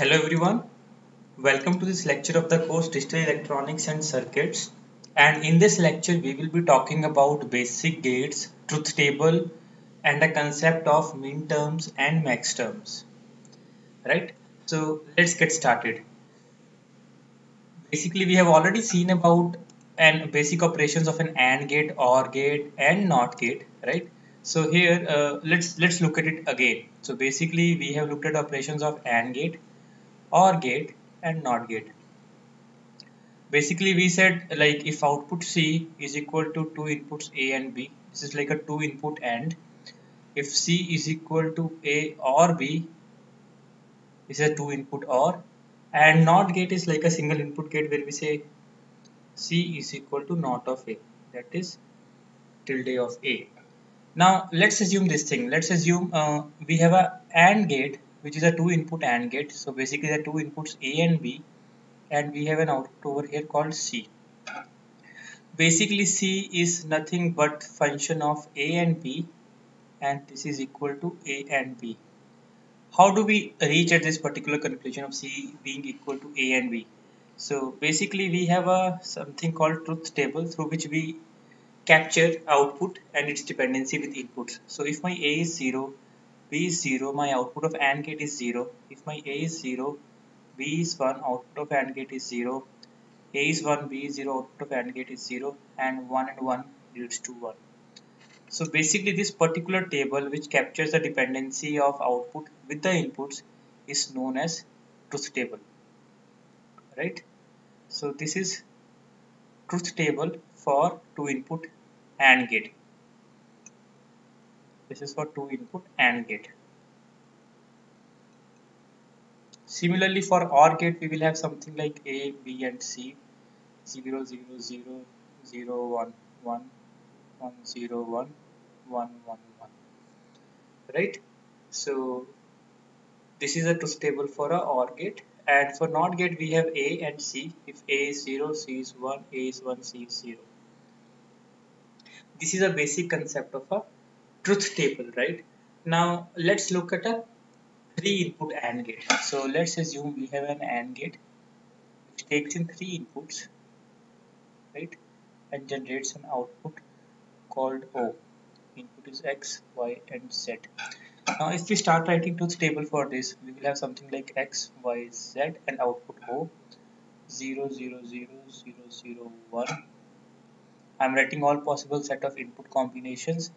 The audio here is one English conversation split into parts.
Hello everyone, welcome to this lecture of the course Digital Electronics and Circuits and in this lecture we will be talking about basic gates, truth table and the concept of min terms and max terms. Right, so let's get started. Basically we have already seen about and basic operations of an AND gate, OR gate and NOT gate, right? So here uh, let's let's look at it again. So basically we have looked at operations of AND gate OR gate and NOT gate. Basically we said like if output C is equal to two inputs A and B, this is like a two input AND. If C is equal to A or B, is a two input OR and NOT gate is like a single input gate where we say C is equal to NOT of A that is tilde of A. Now let's assume this thing. Let's assume uh, we have a AND gate which is a two input AND gate. So basically the two inputs A and B and we have an output over here called C. Basically C is nothing but function of A and B and this is equal to A and B. How do we reach at this particular conclusion of C being equal to A and B? So basically we have a something called truth table through which we capture output and its dependency with inputs. So if my A is 0, B is 0, my output of AND gate is 0. If my A is 0, B is 1, output of AND gate is 0. A is 1, B is 0, output of AND gate is 0 and 1 and 1 leads to 1. So basically this particular table which captures the dependency of output with the inputs is known as truth table. Right? So this is truth table for two input AND gate this is for two input AND gate. Similarly for OR gate we will have something like A B and C. 0 0 0 0 1 1 1 0 1 1 1 1 right? So this is a truth table for a OR gate. And for NOT gate we have A and C. If A is 0 C is 1 A is 1 C is 0 this is a basic concept of a truth table, right? Now let's look at a three input AND gate. So let's assume we have an AND gate which takes in three inputs, right? And generates an output called O. Input is X, Y, and Z. Now if we start writing truth table for this, we will have something like X, Y, Z and output O 0, 0, 0, 0, 0, 1. I'm writing all possible set of input combinations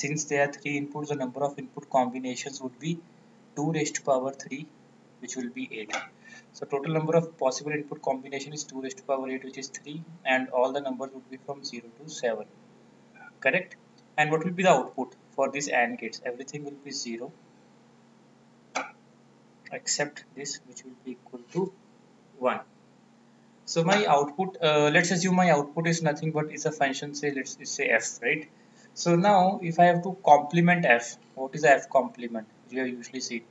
since there are three inputs the number of input combinations would be 2 raised to power 3 which will be 8 so total number of possible input combination is 2 raised to power 8 which is 3 and all the numbers would be from 0 to 7 correct? And what will be the output for this AND gates? Everything will be 0 except this which will be equal to 1 so my output uh, let's assume my output is nothing but is a function say let's say f right so now if I have to complement f, what is f complement? You have usually seen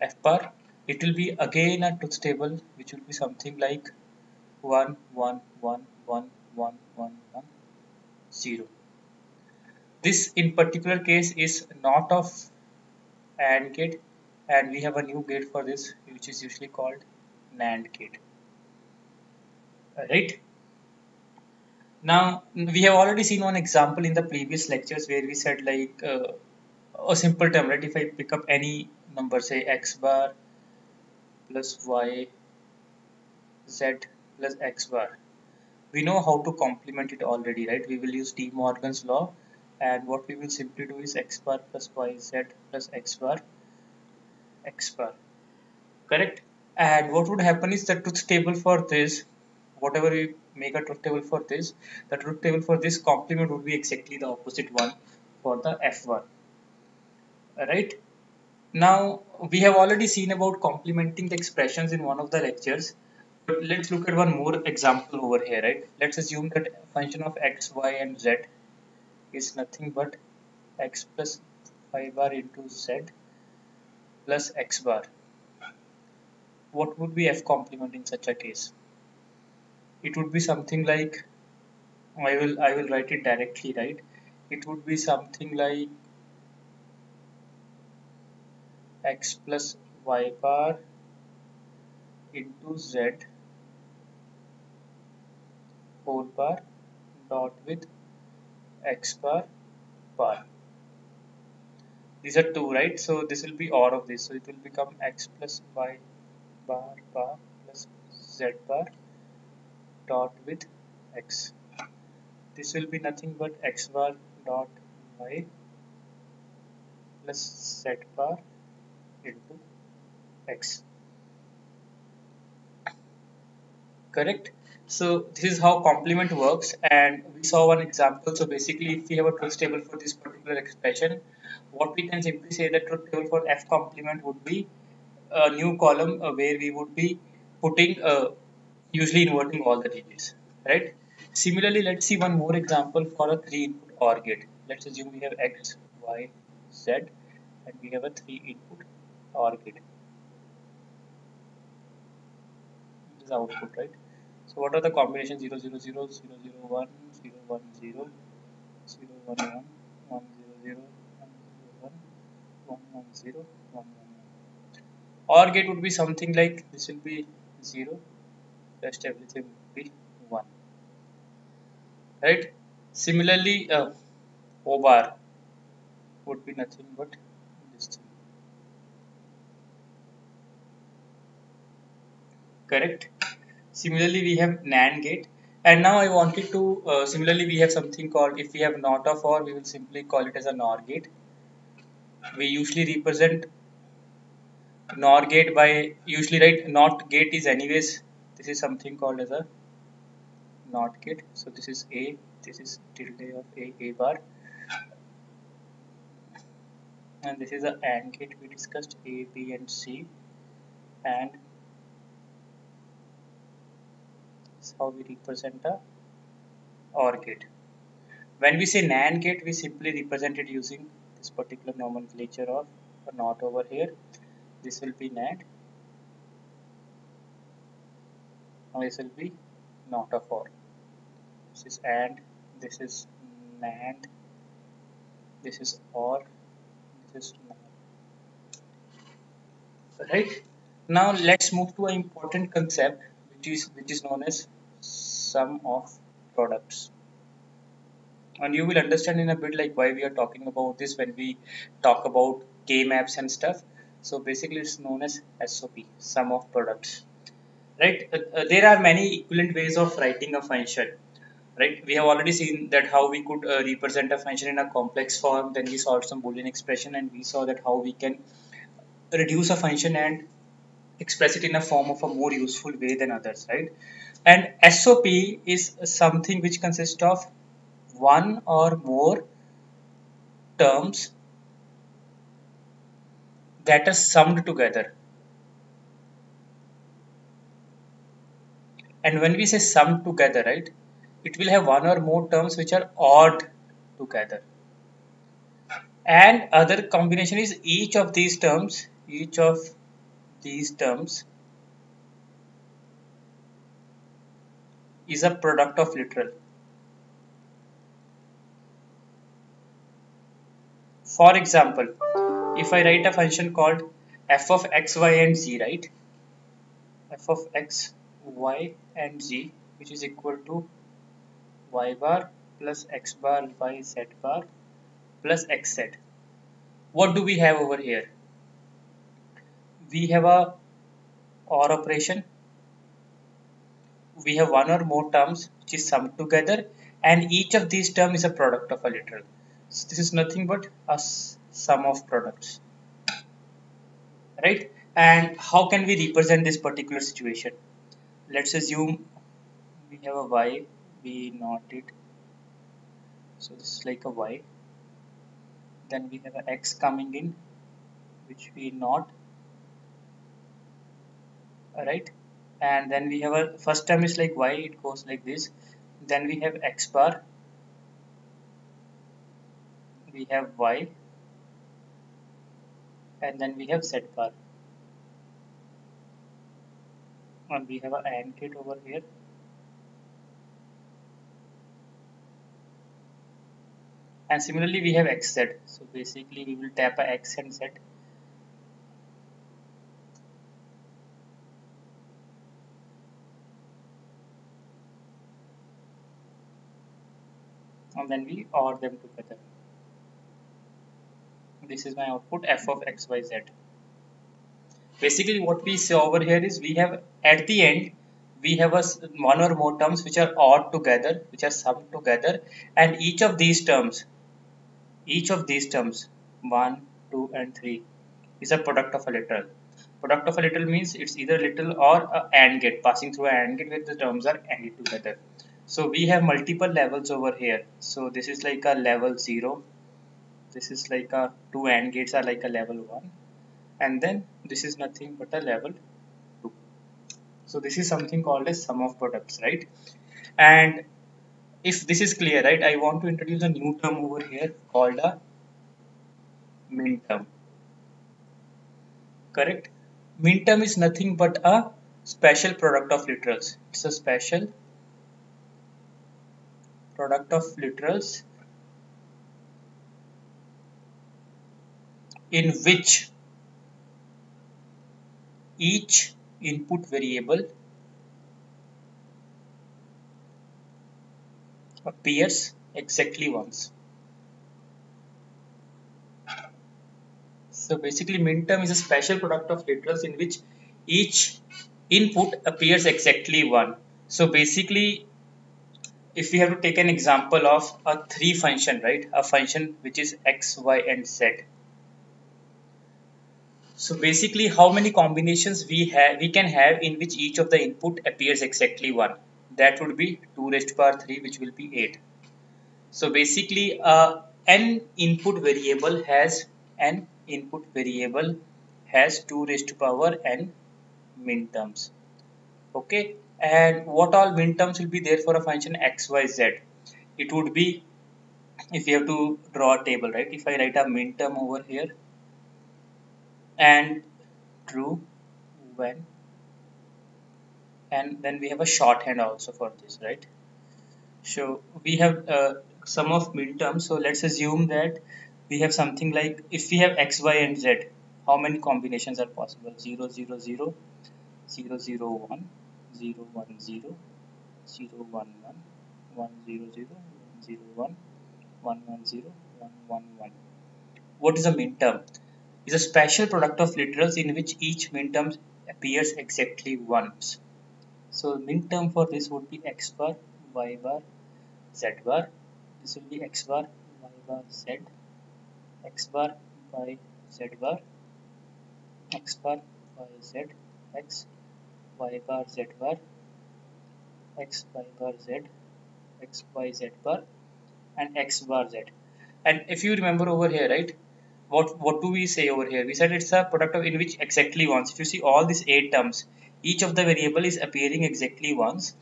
f bar. It will be again a truth table which will be something like 1, 1, 1, 1, 1, 1, 1, 0. This in particular case is not of AND gate and we have a new gate for this which is usually called NAND gate. Right? Now, we have already seen one example in the previous lectures where we said like uh, a simple term, right? If I pick up any number, say x bar plus y, z plus x bar, we know how to complement it already, right? We will use De Morgan's law and what we will simply do is x bar plus y, z plus x bar, x bar, correct? And what would happen is the truth table for this, whatever we make a truth table for this the truth table for this complement would be exactly the opposite one for the f1 right now we have already seen about complementing the expressions in one of the lectures. But let's look at one more example over here right? Let's assume that function of x y and z is nothing but x plus 5 bar into z plus x bar. What would be f complement in such a case it would be something like I will I will write it directly right? It would be something like x plus y bar into z whole bar dot with x bar bar. These are two right? So this will be OR of this. So it will become x plus y bar bar plus z bar dot with x. This will be nothing but x bar dot y plus z bar into x. Correct? So this is how complement works and we saw one example. So basically if we have a truth table for this particular expression what we can simply say that truth table for f complement would be a new column uh, where we would be putting uh, usually inverting all the digits right? Similarly let's see one more example for a three input OR gate. Let's assume we have x y z and we have a three input OR gate. This is output right? So what are the combinations? 0 0 0 0 0 1 0 1 0 0 1 1 1 0 0 1 0 1 1 1 0 1 1 1 OR gate would be something like this will be 0 rest everything would be 1 right? Similarly uh, O bar would be nothing but this thing. Correct? Similarly we have NAND gate. And now I wanted to uh, similarly we have something called if we have not of OR we will simply call it as a NOR gate. We usually represent NOR gate by usually right NOT gate is anyways this is something called as a NOT gate so this is A this is tilde of A A bar and this is a AND gate we discussed A B and C and this is how we represent a OR gate. When we say NAND gate, we simply represent it using this particular nomenclature of a NOT over here. This will be NAND. Now this will be NOT of OR. This is AND, this is NAND, this is OR, this is NOT. Right? Now let's move to an important concept which is which is known as sum of products and you will understand in a bit like why we are talking about this when we talk about k maps and stuff so basically it's known as sop sum of products right uh, uh, there are many equivalent ways of writing a function right we have already seen that how we could uh, represent a function in a complex form then we solved some boolean expression and we saw that how we can reduce a function and express it in a form of a more useful way than others, right? And SOP is something which consists of one or more terms that are summed together. And when we say summed together, right, it will have one or more terms which are odd together. And other combination is each of these terms, each of these terms is a product of literal. For example, if I write a function called f of x, y and z, right? f of x, y and z which is equal to y bar plus x bar y z bar plus x z. What do we have over here? we have a OR operation. We have one or more terms which is summed together and each of these terms is a product of a literal. So this is nothing but a sum of products. Right? And how can we represent this particular situation? Let's assume we have a y, we not it. So this is like a y. Then we have an x coming in, which we not. Right and then we have a first term is like y it goes like this. Then we have x bar. We have y. And then we have z bar and we have an AND gate over here. And similarly we have X set so basically we will tap a X and set and then we OR them together. This is my output f of xyz basically what we see over here is we have at the end we have a one or more terms which are OR together which are summed together and each of these terms each of these terms 1 2 and 3 is a product of a literal. Product of a literal means it's either literal or a AND gate passing through an AND gate where the terms are ANDed together. So we have multiple levels over here. So this is like a level 0 this is like a two AND gates are like a level 1 and then this is nothing but a level 2 so this is something called as sum of products right? And if this is clear right I want to introduce a new term over here called a min term. Correct? Min term is nothing but a special product of literals. It's a special product of literals in which each input variable appears exactly once. So basically min term is a special product of literals in which each input appears exactly one. So basically if we have to take an example of a three function right a function which is x y and z so basically how many combinations we have we can have in which each of the input appears exactly one. That would be 2 raised to power 3 which will be 8. So basically uh, n input variable has n input variable has 2 raised to power n min terms. Okay and what all min terms will be there for a function x y z it would be if you have to draw a table right if I write a min term over here and true when and then we have a shorthand also for this right so we have uh, sum of terms. so let's assume that we have something like if we have x y and z how many combinations are possible 0 0 0 0 0 1 0 1 0 0 1 1 1 0 0 0 1 1 1 0 1 1 1 what is a term? Is a special product of literals in which each minterm appears exactly once. So minterm for this would be x bar, y bar, z bar. This will be x bar, y bar, z, x bar, y, z bar, x bar, y, z, x, y bar, z bar, x, y bar, z, x, y, z bar, and x bar, z. And if you remember over here, right, what what do we say over here? We said it's a product of in which exactly once if you see all these eight terms each of the variable is appearing exactly once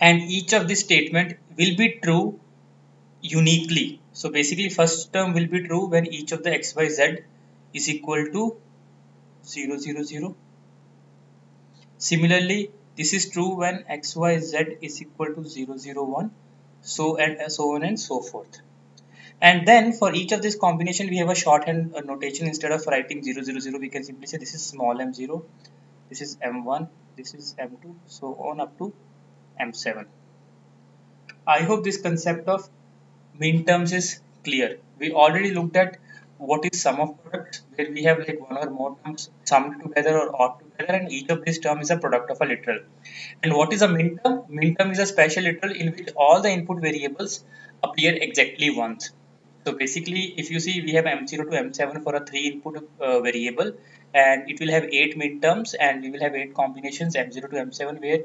and each of this statement will be true uniquely. So basically first term will be true when each of the xyz is equal to 0 0 0 similarly this is true when xyz is equal to 0 0 1 so and so on and so forth and then for each of this combination we have a shorthand uh, notation instead of writing 0 0 0 we can simply say this is small m0 this is m1 this is m2 so on up to m7 i hope this concept of min terms is clear. We already looked at what is sum of products where we have like one or more terms summed together or odd together and each of these terms is a product of a literal. And what is a min term? Min term is a special literal in which all the input variables appear exactly once so basically, if you see, we have M0 to M7 for a three input uh, variable and it will have eight minterms and we will have eight combinations M0 to M7 where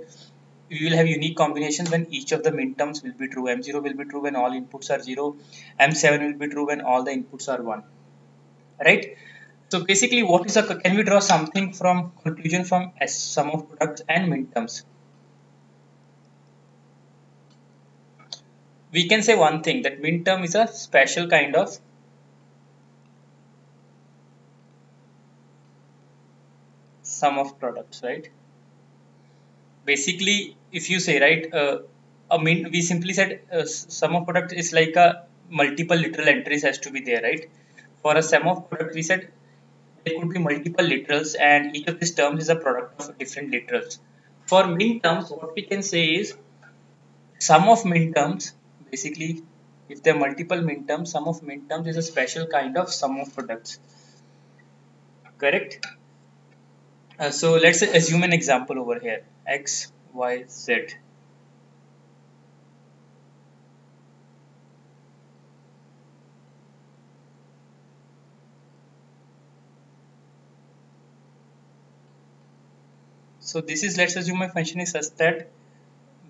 we will have unique combinations when each of the minterms will be true. M0 will be true when all inputs are 0. M7 will be true when all the inputs are 1. Right? So basically what is a, can we draw something from conclusion from S sum of products and minterms? We can say one thing that min term is a special kind of sum of products right? Basically if you say right uh, a min we simply said uh, sum of product is like a multiple literal entries has to be there right? For a sum of product we said there could be multiple literals and each of these terms is a product of different literals. For min terms what we can say is sum of min terms basically if there are multiple minterms sum of minterms is a special kind of sum of products. Correct? Uh, so let's assume an example over here. X y z. So this is let's assume my function is such that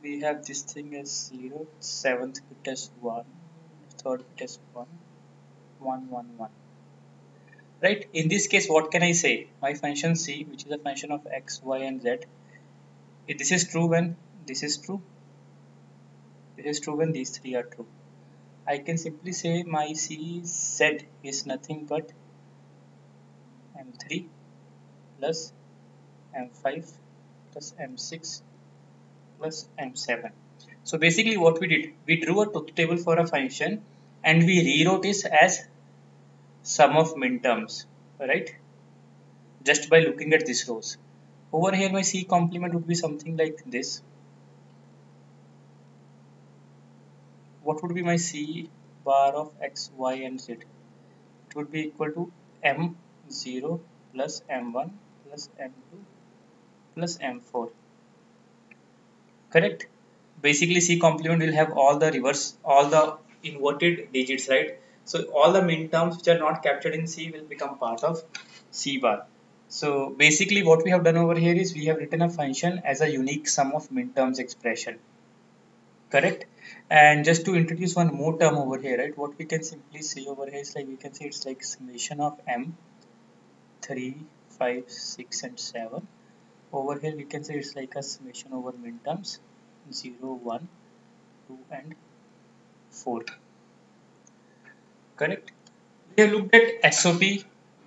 we have this thing as 0 seventh bit as 1 third bit as 1 1 1 1 right? In this case what can I say? My function c which is a function of x y and z if this is true when this is true this is true when these three are true. I can simply say my c z is nothing but m3 plus m5 plus m6 plus m7 so basically what we did we drew a truth table for a function and we rewrote this as sum of minterms right? Just by looking at these rows. Over here my c complement would be something like this. What would be my c bar of x y and z? It would be equal to m0 plus m1 plus m2 plus m4 correct. Basically c complement will have all the reverse all the inverted digits right? So all the min terms which are not captured in c will become part of c bar. So basically what we have done over here is we have written a function as a unique sum of min terms expression. Correct? And just to introduce one more term over here right? What we can simply say over here is like we can say it's like summation of m 3 5 6 and 7 over here we can say it's like a summation over minterms 0 1 2 and 4 correct? We have looked at sop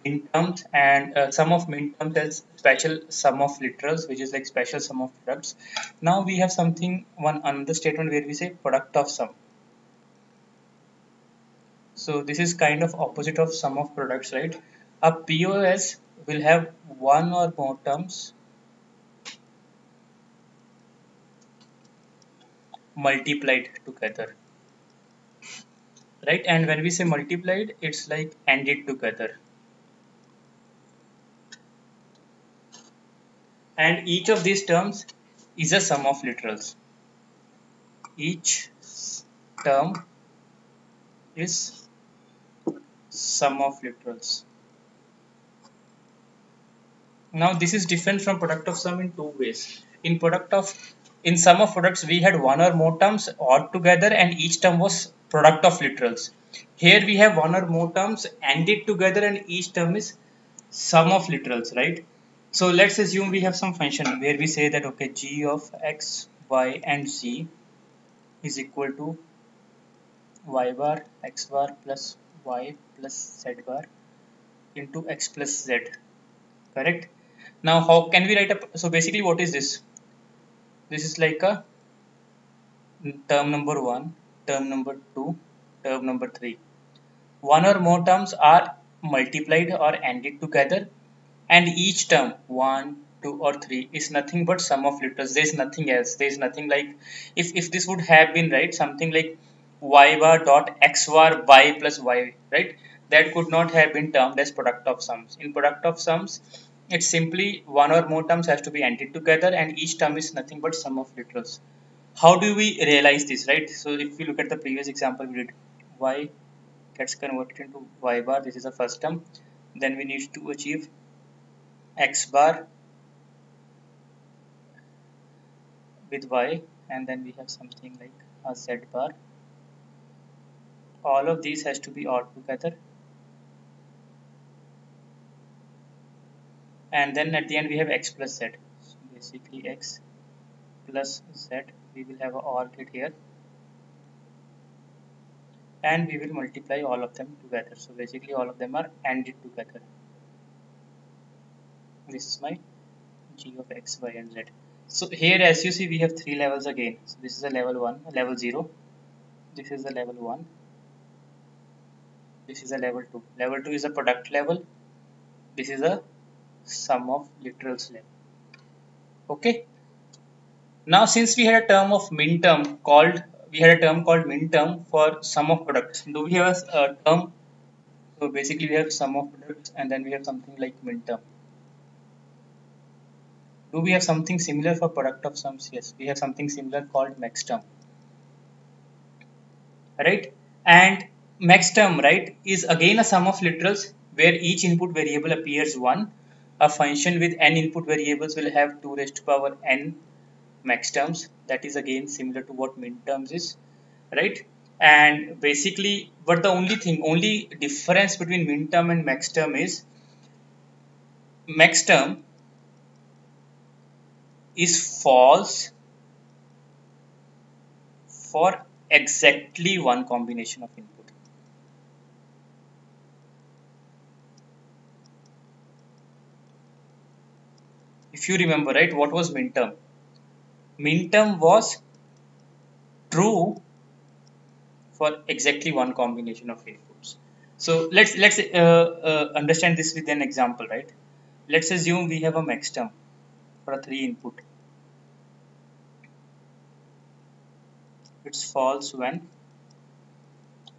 minterms and uh, sum of minterms as special sum of literals which is like special sum of products now we have something one another statement where we say product of sum. So this is kind of opposite of sum of products right? A pos will have one or more terms multiplied together. Right? And when we say multiplied it's like ANDed together. And each of these terms is a sum of literals. Each term is sum of literals. Now this is different from product of sum in two ways. In product of in sum of products we had one or more terms all together and each term was product of literals. Here we have one or more terms ANDed together and each term is sum of literals right? So let's assume we have some function where we say that okay g of x y and z is equal to y bar x bar plus y plus z bar into x plus z correct? Now how can we write up? So basically what is this this is like a term number 1 term number 2 term number 3 one or more terms are multiplied or ANDed together and each term 1 2 or 3 is nothing but sum of literals there is nothing else. There is nothing like if, if this would have been right something like y bar dot x bar y plus y right? That could not have been termed as product of sums. In product of sums it's simply one or more terms has to be ANDed together and each term is nothing but sum of literals. How do we realize this, right? So if we look at the previous example, we did y gets converted into y bar. This is the first term. Then we need to achieve x bar with y and then we have something like a z bar. All of these has to be all together and then at the end we have x plus z. So basically x plus z we will have a OR gate here. And we will multiply all of them together. So basically all of them are ANDed together. This is my g of x y and z. So here as you see we have three levels again. So this is a level 1 level 0 this is a level 1 this is a level 2 level 2 is a product level. This is a sum of literal level okay now since we had a term of min term called we had a term called min term for sum of products. Do we have a, a term? So basically we have sum of products and then we have something like min term. Do we have something similar for product of sums? Yes, we have something similar called max term. Right? And max term, right, is again a sum of literals where each input variable appears 1. A function with n input variables will have 2 raised to power n max terms. That is again similar to what min terms is, right? And basically, but the only thing, only difference between min term and max term is max term is false for exactly one combination of input. If you remember, right, what was min term? Min term was true for exactly one combination of inputs. So let's let's uh, uh, understand this with an example, right? Let's assume we have a max term for a three input it's false when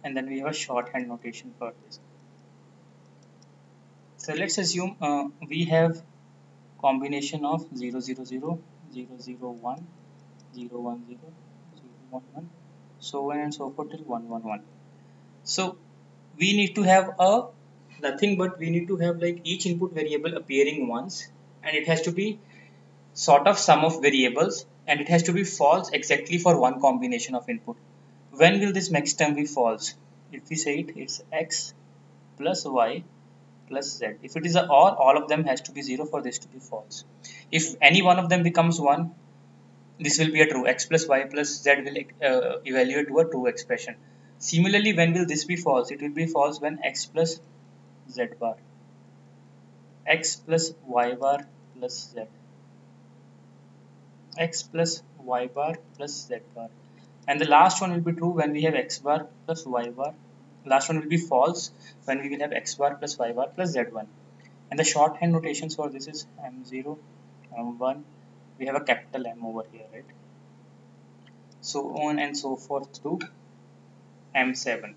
and then we have a shorthand notation for this so let's assume uh, we have combination of 0 0 0 0 0 1 0 1 0 0 1 1 so on and so forth till 1 1 1 so we need to have a nothing but we need to have like each input variable appearing once and it has to be sort of sum of variables and it has to be false exactly for one combination of input. When will this max term be false? If we say it, it's x plus y plus z. If it is a or, all of them has to be 0 for this to be false. If any one of them becomes 1, this will be a true. x plus y plus z will uh, evaluate to a true expression. Similarly, when will this be false? It will be false when x plus z bar. x plus y bar plus z x plus y bar plus z bar and the last one will be true when we have x bar plus y bar last one will be false when we will have x bar plus y bar plus z1 and the shorthand notations for this is m0 m1 we have a capital M over here right? So on and so forth to m7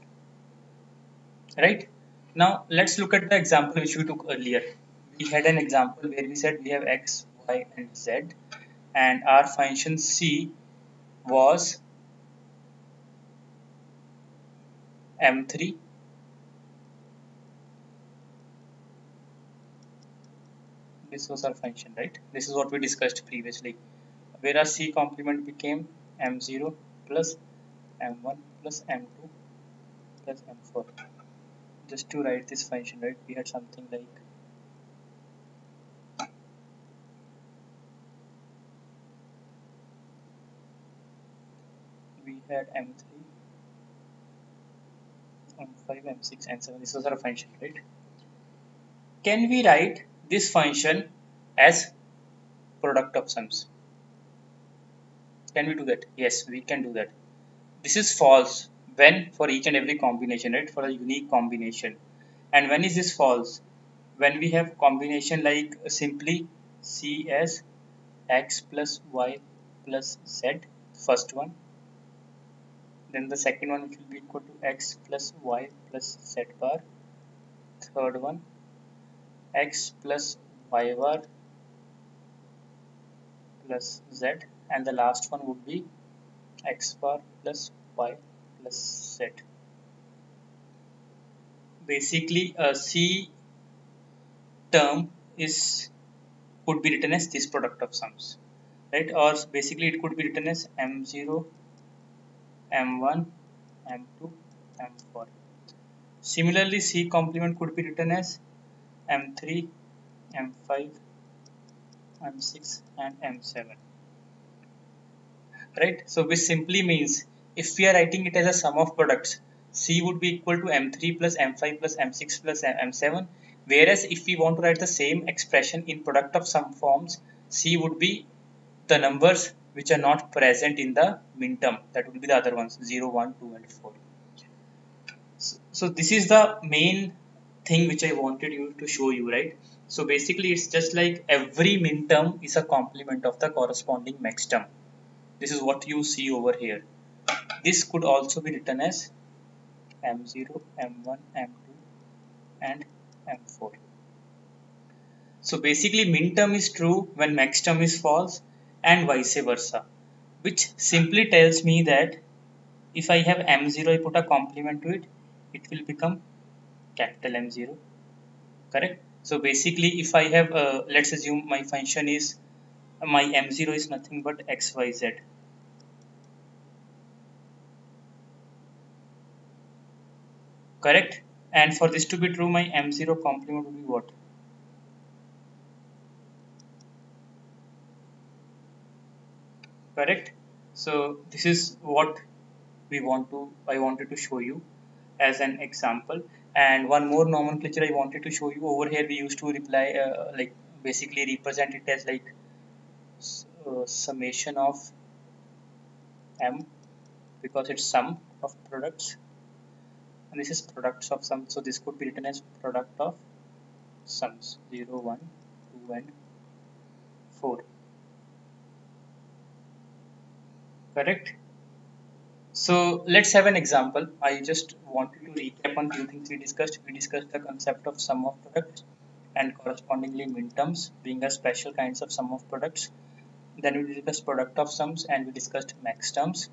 right? Now let's look at the example which we took earlier. We had an example where we said we have x y and z. And our function c was m3 this was our function right? This is what we discussed previously. Whereas c complement became m0 plus m1 plus m2 plus m4 just to write this function right? We had something like we had m3 m5 m6 and 7 this was our function right? Can we write this function as product of sums? Can we do that? Yes we can do that. This is false when for each and every combination right? For a unique combination. And when is this false? When we have combination like simply c as x plus y plus z first one then the second one will be equal to x plus y plus z bar. Third one x plus y bar plus z. And the last one would be x bar plus y plus z. Basically a c term is could be written as this product of sums right? Or basically it could be written as m0 m1 m2 m4 similarly c complement could be written as m3 m5 m6 and m7 right? So which simply means if we are writing it as a sum of products c would be equal to m3 plus m5 plus m6 plus m7 whereas if we want to write the same expression in product of sum forms c would be the numbers which are not present in the min term. That will be the other ones 0 1 2 and 4 so, so this is the main thing which i wanted you to show you right? So basically it's just like every min term is a complement of the corresponding max term. This is what you see over here. This could also be written as m0 m1 m2 and m4 so basically minterm is true when max term is false and vice versa which simply tells me that if I have m0 I put a complement to it it will become capital M0 correct? So basically if I have uh, let's assume my function is my M0 is nothing but XYZ correct? And for this to be true my M0 complement will be what correct? So this is what we want to I wanted to show you as an example. And one more nomenclature I wanted to show you. Over here we used to reply uh, like basically represent it as like uh, summation of m because it's sum of products. And this is products of sum. So this could be written as product of sums. 0 1 2 and 4 correct so let's have an example. I just wanted to recap on few things we discussed. We discussed the concept of sum of products and correspondingly minterms being a special kinds of sum of products. Then we discussed product of sums and we discussed max terms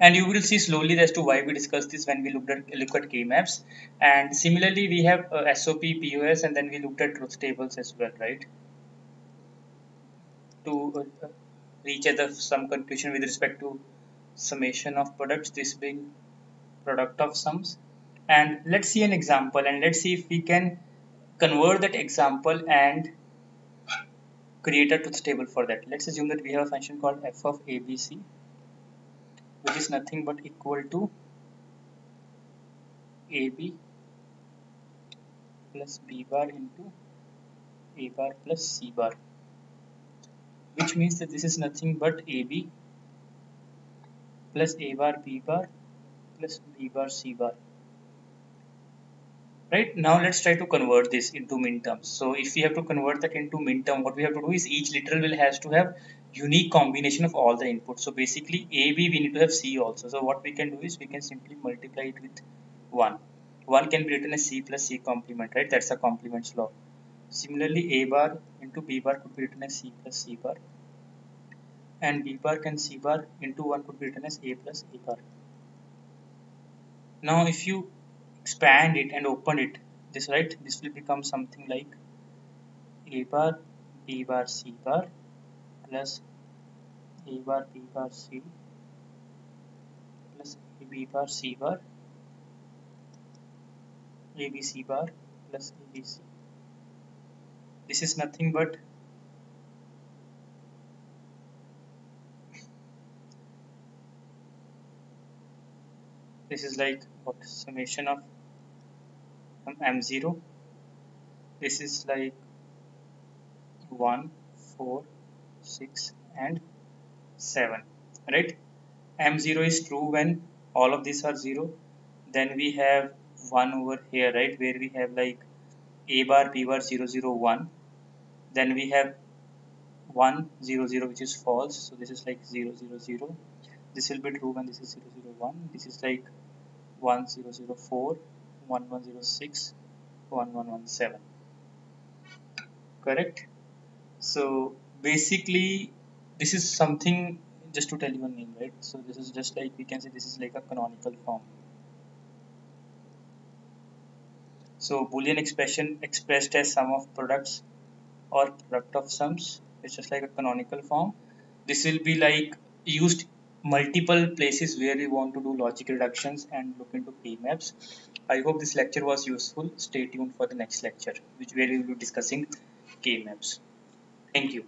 And you will see slowly as to why we discussed this when we looked at look at K-maps. And similarly, we have uh, SOP, POS, and then we looked at truth tables as well, right? To uh, reach at some conclusion with respect to summation of products this being product of sums. And let's see an example and let's see if we can convert that example and create a truth table for that. Let's assume that we have a function called f of abc which is nothing but equal to ab plus b bar into a bar plus c bar which means that this is nothing but ab plus a bar b bar plus b bar c bar. Right? Now let's try to convert this into min terms. So if we have to convert that into min term what we have to do is each literal will has to have unique combination of all the inputs. So basically a b we need to have c also. So what we can do is we can simply multiply it with 1 1 can be written as c plus c complement right? That's a complements law similarly a bar into b bar could be written as c plus c bar and b bar and c bar into 1 could be written as a plus a bar. Now if you expand it and open it, this right, this will become something like a bar b bar c bar plus a bar b bar c plus a b bar c bar abc bar plus abc. This is nothing but this is like what? Summation of m0 this is like 1 4 6 and 7 right? M0 is true when all of these are 0 then we have 1 over here right? Where we have like a bar b bar 0 0 1 then we have 1 0 0 which is false. So this is like 0 0 0 this will be true when this is 0 0 001 this is like 1004 1106 1117 correct? So basically this is something just to tell you a name right? So this is just like we can say this is like a canonical form. So boolean expression expressed as sum of products or product of sums it's just like a canonical form this will be like used multiple places where we want to do logic reductions and look into K-maps. I hope this lecture was useful. Stay tuned for the next lecture, which where we will be discussing K-maps. Thank you.